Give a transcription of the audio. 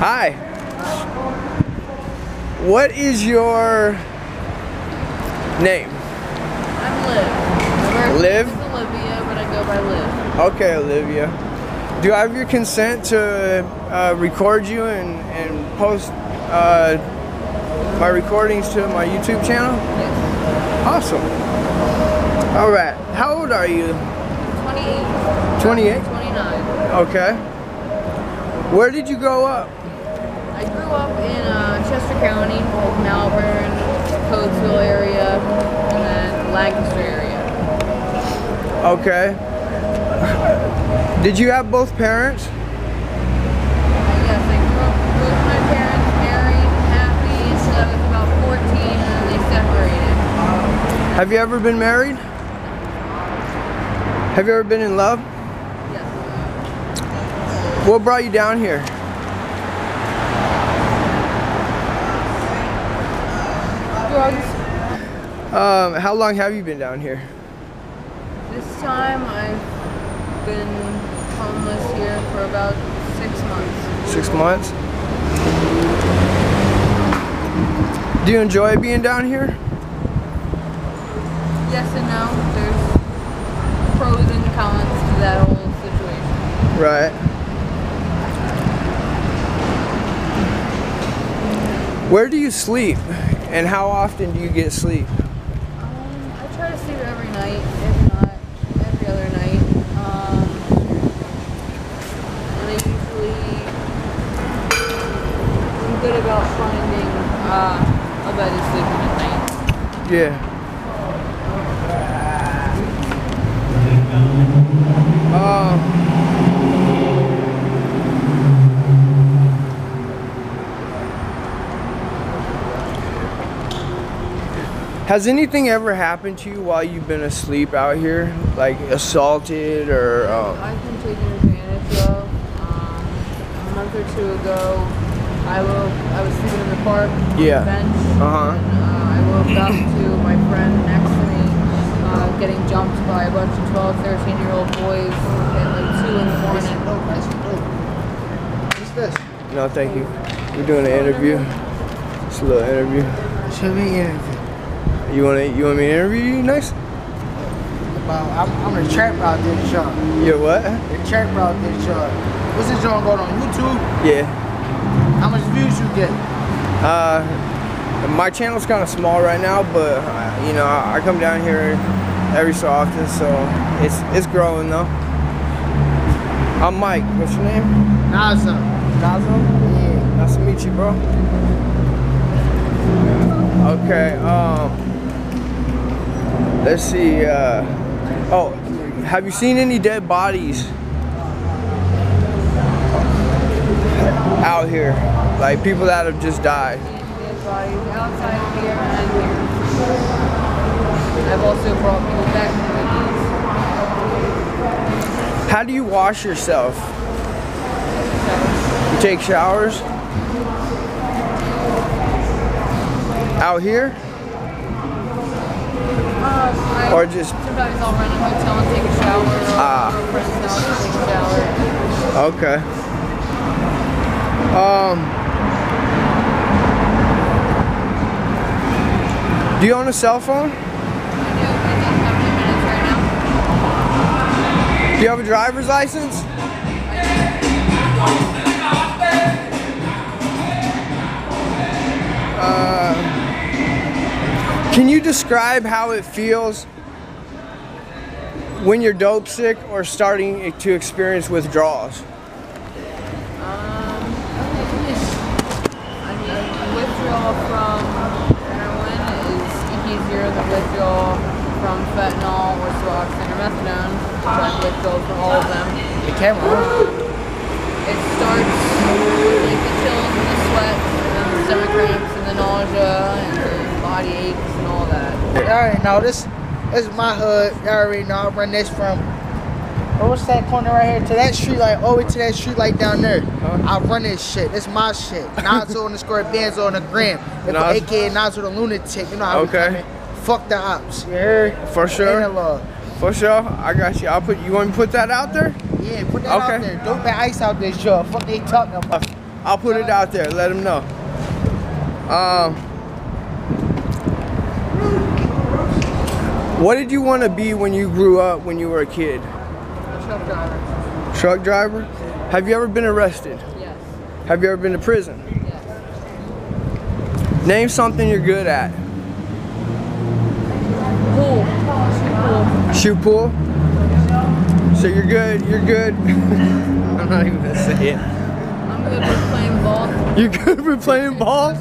Hi. What is your name? I'm Liv. Liv? Olivia, but I go by Liv. Okay, Olivia. Do I have your consent to uh, record you and, and post uh, my recordings to my YouTube channel? Yes. Awesome. All right. How old are you? 28. 28? 29. Okay. Where did you grow up? I grew up in uh, Chester County, like Malvern, Coatesville area, and then Lancaster area. Okay. Did you have both parents? Guess I grew up with my parents married, happy, until I was about 14, and then they separated. Have you ever been married? Have you ever been in love? Yes. What brought you down here? Um, how long have you been down here? This time I've been homeless here for about six months. Six months. Do you enjoy being down here? Yes and no. There's pros and cons to that whole situation. Right. Where do you sleep? And how often do you get sleep? Um, I try to sleep every night, if not every other night. Um, and I usually I'm good about finding uh, a bed to sleep in at night. Yeah. Um, has anything ever happened to you while you've been asleep out here? Like assaulted or. Um, I've been taken advantage of. Um, a month or two ago, I woke. I was sleeping in the park on Yeah. the bench. Uh-huh. And, uh, I woke up to my friend next to me uh, getting jumped by a bunch of 12, 13 year old boys at like two in the morning. What's this? no, thank you. We're doing an interview. It's a little interview. Should be interview. You want to? You want me to interview you next? About I'm, I'm the trap out this joint. Yeah. What? The trap out this joint. What's this joint going on YouTube? Yeah. How much views you get? Uh, my channel's kind of small right now, but uh, you know I, I come down here every so often, so it's it's growing though. I'm Mike. What's your name? Naza. Nazo. Yeah. Nice to meet you, bro. Okay. Um. Let's see. Uh. Oh, have you seen any dead bodies out here? Like people that have just died. Outside here and here. I've also brought people back from the How do you wash yourself? You take showers? Out here? Uh, Or just Sometimes I'll rent a hotel and take a shower, Ah. or a friend's house and take a shower. okay. Um Do you own a cell phone? I do. I just have two minutes right now. Do you have a driver's license? Describe how it feels when you're dope sick or starting to experience withdrawals? Um, I mean, withdrawal from heroin is easier than withdrawal from fentanyl or Suboxone or methadone. But withdrawal from all of them. The camera. It starts with like the chills and the sweat and the stomach cramps and the nausea and the body aches and all that. Y'all already know this. This is my hood. Y'all already know. I run this from. oh, What's that corner right here? To that street light, all the way to that street light down there. I run this shit. This my shit. Nazo on the square, Benzo on the gram. They call Nas- AKA Nazo the lunatic. You know how Okay. we coming. Fuck the ops. You heard? For sure. Analog. For sure. I got you. I'll put you want me to put that out there? Yeah, put that Okay. out there. Don't bet ice out there, sure. Fuck they talking about. I'll put it out there. Let them know. Um, what did you want to be when you grew up? When you were a kid? Truck driver. Truck driver. Have you ever been arrested? Yes. Have you ever been to prison? Yes. Name something you're good at. Pool. Shoot pool. So you're good. You're good. I'm not even gonna say it. I'm good with playing ball. You're good with playing balls.